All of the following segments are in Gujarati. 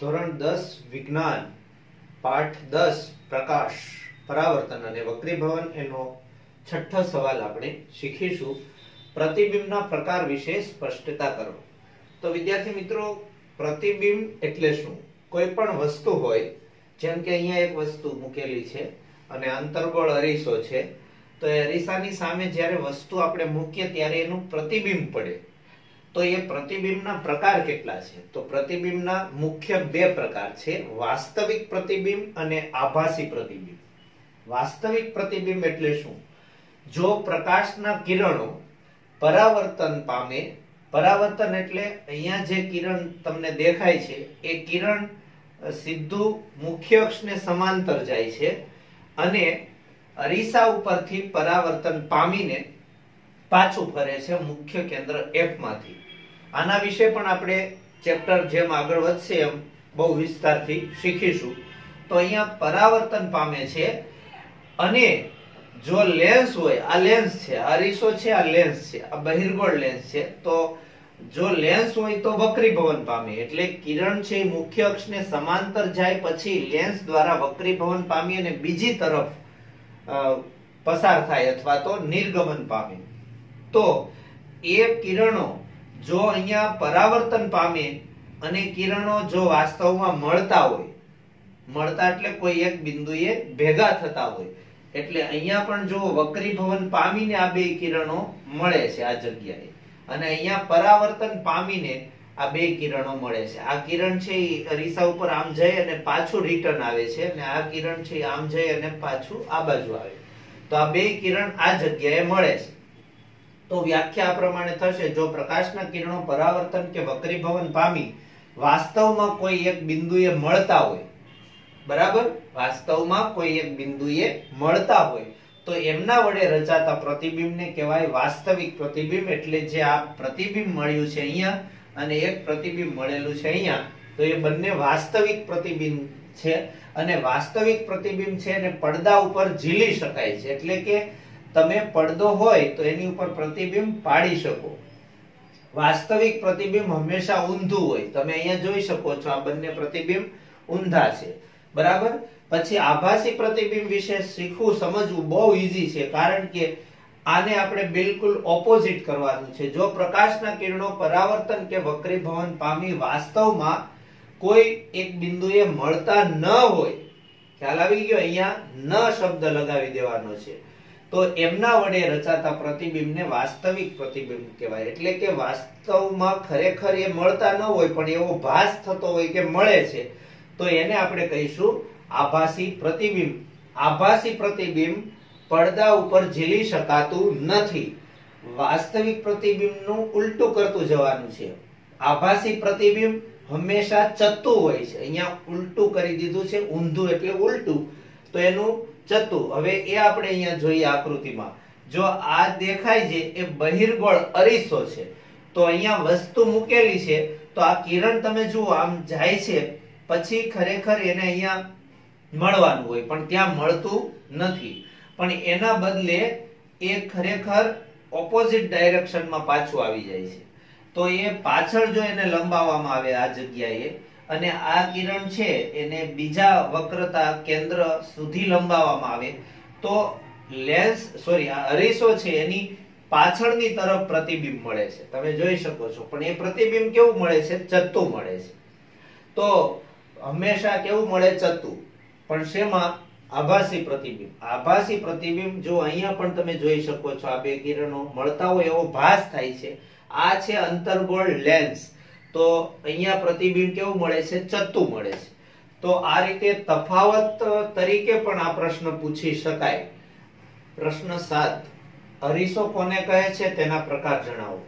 ધોરણ દસ, વિજ્ઞાન. પાઠ દસ, પ્રકાશ. પરાવર્તન અને વક્રીભવન એનો છઠ્ઠો સવાલ આપણે શીખીશું. પ્રતિબિંબના પ્રકાર વિશે સ્પષ્ટતા કરો. તો વિદ્યાર્થી મિત્રો, પ્રતિબિંબ એટલે શું? કોઈ પણ વસ્તુ હોય, જેમ કે અહીંયા એક વસ્તુ મૂકેલી છે અને અંતર્ગોળ અરીસો છે, તો એ અરીસાની સામે જ્યારે વસ્તુ આપણે મૂકીએ ત્યારે એનું પ્રતિબિંબ પડે. તો એ પ્રતિબિંબના પ્રકાર કેટલા છે? તો પ્રતિબિંબના મુખ્ય બે પ્રકાર છે, વાસ્તવિક પ્રતિબિંબ અને આભાસી પ્રતિબિંબ. વાસ્તવિક પ્રતિબિંબ એટલે શું? જો પ્રકાશના કિરણો પરાવર્તન પામે, પરાવર્તન એટલે અહીંયા જે કિરણ તમને દેખાય છે, એ કિરણ સીધું મુખ્ય અક્ષને સમાંતર જાય છે અને અરીસા ઉપરથી પરાવર્તન પામીને પાછું ફરે છે મુખ્ય કેન્દ્ર એફમાંથી. આના વિશે પણ આપણે ચેપ્ટર જેમ આગળ વધશે એમ બહુ વિસ્તારથી શીખીશું. તો અહીંયા પરાવર્તન પામે છે અને જો લેન્સ હોય, આ લેન્સ છે અરીસો છે, આ લેન્સ છે, આ બહિર્ગોળ લેન્સ છે, તો જો લેન્સ હોય તો વક્રીભવન પામે. એટલે કિરણ છે એ મુખ્ય અક્ષને સમાંતર જાય પછી લેન્સ દ્વારા વક્રીભવન પામી અને બીજી તરફ પસાર થાય અથવા તો નિર્ગમન પામે. તો એ કિરણો જો અહીંયા પરાવર્તન પામે અને કિરણો જો વાસ્તવમાં મળતા હોય, મળતા એટલે કોઈ એક બિંદુએ ભેગા થતા હોય. એટલે અહીંયા પણ જો વક્રીભવન પામીને આ બે કિરણો મળે છે આ જગ્યાએ, અને અહીંયા પરાવર્તન પામીને આ બે કિરણો મળે છે. આ કિરણ છે એ અરીસા ઉપર આમ જઈ અને પાછું રિટર્ન આવે છે, અને આ કિરણ છે આમ જઈ અને પાછું આ બાજુ આવે. તો આ બે કિરણ આ જગ્યાએ મળે છે. તો વ્યાખ્યા આ પ્રમાણે થશે. જો પ્રકાશના કિરણો પરાવર્તન કે વક્રીભવન પામી વાસ્તવમાં કોઈ એક બિંદુએ મળતા હોય, બરાબર? વાસ્તવમાં કોઈ એક બિંદુએ મળતા હોય. તો એમના વડે રચાતા પ્રતિબિંબને કહેવાય વાસ્તવિક પ્રતિબિંબ. એટલે જે આ પ્રતિબિંબ મળ્યું છે અહીંયા અને એક પ્રતિબિંબ મળેલું છે અહીંયા. તો એ બંને વાસ્તવિક પ્રતિબિંબ છે. અને વાસ્તવિક પ્રતિબિંબ છે એને પડદા ઉપર ઝીલી શકાય છે. એટલે કે તમે પડદો હોય તો એની ઉપર પ્રતિબિંબ પાડી શકો. વાસ્તવિક પ્રતિબિંબ હંમેશા ઊંધું હોય. તમે અહીંયા જોઈ શકો છો આ બંને પ્રતિબિંબ ઊંધા છે. બરાબર? પછી આભાસી પ્રતિબિંબ વિશે શીખવું, સમજવું બહુ ઈઝી છે, કારણ કે આને આપણે બિલકુલ ઓપોઝિટ કરવાનું છે. જો પ્રકાશના કિરણો પરાવર્તન કે વક્રીભવન પામી વાસ્તવમાં કોઈ એક બિંદુએ મળતા ન હોય, ખ્યાલ આવી ગયો? અહીંયા ન શબ્દ લગાવી દેવાનો છે. તો એમના વડે રચાતા પ્રતિબિંબને વાસ્તવિક પ્રતિબિંબ કહેવાય. એટલે કે વાસ્તવમાં ખરેખર એ મળતા ન હોય, પણ એવો ભાસ થતો હોય કે મળે છે, તો એને આપણે કહીશું આભાસી પ્રતિબિંબ. આભાસી પ્રતિબિંબ પડદા ઉપર ઝીલી શકાતું નથી. વાસ્તવિક પ્રતિબિંબનું ઉલટું કરતું જવાનું છે. આભાસી પ્રતિબિંબ હંમેશા ચત્તું હોય છે. અહીંયા ઉલટું કરી દીધું છે, ઊંધું એટલે ઉલટું. તો એનું ચત્તુ હવે એ આપણે અહીંયા જોઈએ આકૃતિમાં. જો આ દેખાય છે, એ બહિર્ગોળ અરીસો છે. તો અહીંયા વસ્તુ મૂકેલી છે. તો આ કિરણ તમે જુઓ, આમ જાય છે. પછી ખરેખર એને અહીંયા મળવાનું હોય, પણ ત્યાં મળતું નથી. પણ એના બદલે એ ખરેખર ઓપોઝિટ ડાયરેક્શનમાં પાછું આવી જાય છે. તો એ પાછળ જો એને લંબાવવામાં આવે આ જગ્યાએ અને આ કિરણ છે એને બીજા વક્રતા કેન્દ્ર સુધી લંબાવવામાં આવે. તો લેન્સ, સોરી, આ અરીસો છે એની પાછળની તરફ પ્રતિબિંબ મળે છે. તમે જોઈ શકો છો. પણ એ પ્રતિબિંબ કેવું મળે છે? ચત્તુ મળે છે. તો હંમેશા કેવું મળે? ચત્તુ. પણ શેમાં? આભાસી પ્રતિબિંબ. આભાસી પ્રતિબિંબ જો અહીંયા પણ તમે જોઈ શકો છો, આ બે કિરણો મળતા હોય એવો ભાસ થાય છે. આ છે અંતર્ગોળ લેન્સ. તો અહીંયા પ્રતિબિંબ કેવું મળે છે? ચત્તુ મળે છે. તો આ રીતે તફાવત તરીકે પણ આ પ્રશ્ન પૂછી શકાય. પ્રશ્ન સાત. અરીસો કોને કહે છે તેના પ્રકાર જણાવો.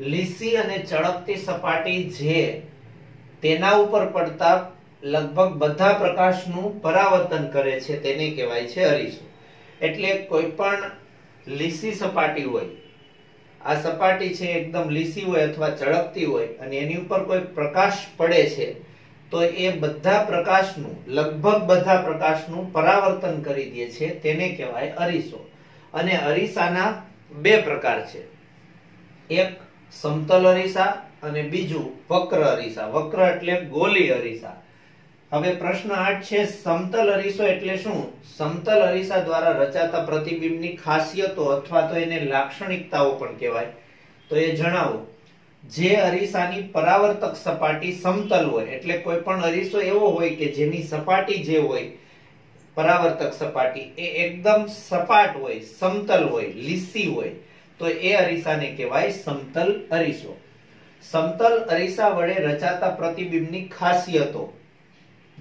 લીસી અને ચળકતી સપાટી જે તેના ઉપર પડતા લગભગ બધા પ્રકાશનું પરાવર્તન કરે છે તેને કહેવાય છે અરીસો. એટલે કોઈ પણ લીસી સપાટી હોય આ સપાટી છે એકદમ લીસી હોય અથવા ચળકતી હોય અને એની ઉપર કોઈ પ્રકાશ પડે છે, તો એ બધા પ્રકાશનું, લગભગ બધા પ્રકાશનું પરાવર્તન કરી દે છે, તેને કહેવાય અરીસો. અને અરીસાના બે પ્રકાર છે. એક સમતલ અરીસા અને બીજું વક્ર અરીસા. વક્ર એટલે ગોલી અરીસા. હવે પ્રશ્ન આઠ છે, સમતલ અરીસો એટલે શું? સમતલ અરીસા દ્વારા રચાતા પ્રતિબિંબની ખાસિયતો અથવા તો એને લાક્ષણિકતાઓ પણ કહેવાય. તો એ જણાવો. જે અરીસાની પરાવર્તક સપાટી સમતલ હોય, એટલે કોઈ પણ અરીસો એવો હોય કે જેની સપાટી જે હોય, પરાવર્તક સપાટી, એ એકદમ સપાટ હોય, સમતલ હોય, લીસી હોય, તો એ અરીસાને કહેવાય સમતલ અરીસો. સમતલ અરીસા વડે રચાતા પ્રતિબિંબની ખાસિયતો.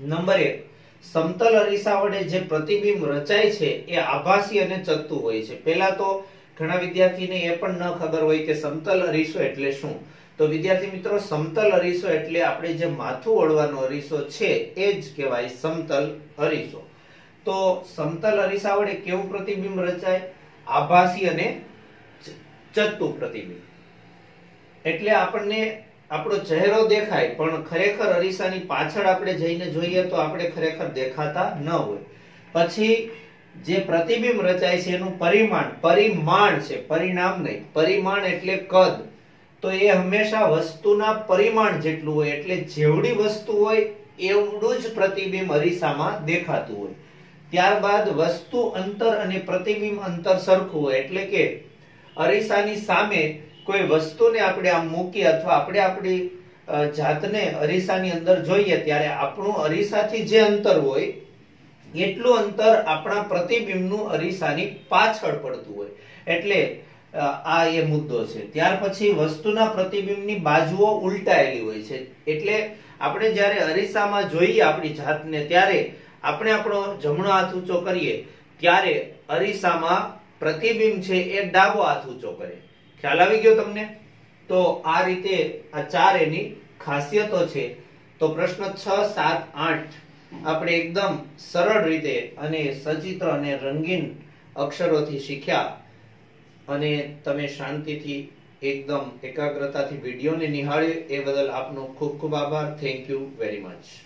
નંબર એક, સમતલ અરીસા વડે જે પ્રતિબિંબ રચાય છે, એ આભાસી અને ચત્તુ હોય છે. પહેલા તો ઘણા વિદ્યાર્થીને એ પણ ન ખબર હોય કે સમતલ અરીસો એટલે શું. તો વિદ્યાર્થી મિત્રો, સમતલ અરીસો એટલે આપણે જે માથું ઓળવાનો અરીસો છે, એ જ કહેવાય સમતલ અરીસો. તો સમતલ અરીસા વડે કેવું પ્રતિબિંબ રચાય? આભાસી અને ચત્તુ પ્રતિબિંબ. એટલે આપણને આપણો ચહેરો દેખાય, પણ ખરેખર અરીસાની પાછળ આપણે જઈને જોઈએ તો આપણે ખરેખર દેખાતા ન હોય. પછી જે પ્રતિબિંબ રચાય છે એનું પરિમાણ પરિમાણ છે, પરિણામ નહીં. પરિમાણ એટલે કદ. તો એ હંમેશા વસ્તુના પરિમાણ જેટલું હોય, એટલે જેવડી વસ્તુ હોય, એવડું જ પ્રતિબિંબ અરીસામાં દેખાતું હોય. ત્યારબાદ વસ્તુ અંતર અને પ્રતિબિંબ અંતર સરખું હોય, એટલે કે અરીસાની સામે કોઈ વસ્તુને આપણે આમ મૂકી અથવા આપણે આપણી જાતને અરીસાની અંદર જોઈએ ત્યારે આપણું અરીસાથી જે અંતર હોય, એટલું અંતર આપણા પ્રતિબિંબનું અરીસાની પાછળ પડતું હોય. એટલે આ એ મુદ્દો છે. ત્યાર પછી વસ્તુના પ્રતિબિંબની બાજુઓ ઉલટાયેલી હોય છે. એટલે આપણે જ્યારે અરીસામાં જોઈએ આપણી જાતને ત્યારે આપણે આપણો જમણો હાથ ઊંચો કરીએ, ત્યારે અરીસામાં પ્રતિબિંબ છે એ ડાબો હાથ ઊંચો કરે. ખ્યાલ આવી ગયો તમને? તો આ રીતે આ ચાર એની ખાસિયતો છે. તો પ્રશ્ન છ, સાત, આઠ. આપણે એકદમ સરળ રીતે અને સચિત્ર અને રંગીન અક્ષરોથી શીખ્યા. અને તમે શાંતિથી એકદમ એકાગ્રતાથી વિડીયોને નિહાળ્યો. એ બદલ આપનો ખૂબ ખૂબ આભાર. Thank you very much